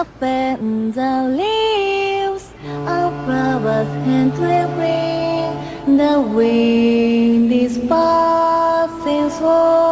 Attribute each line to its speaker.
Speaker 1: open the leaves of flowers and trembling. The wind is passing through.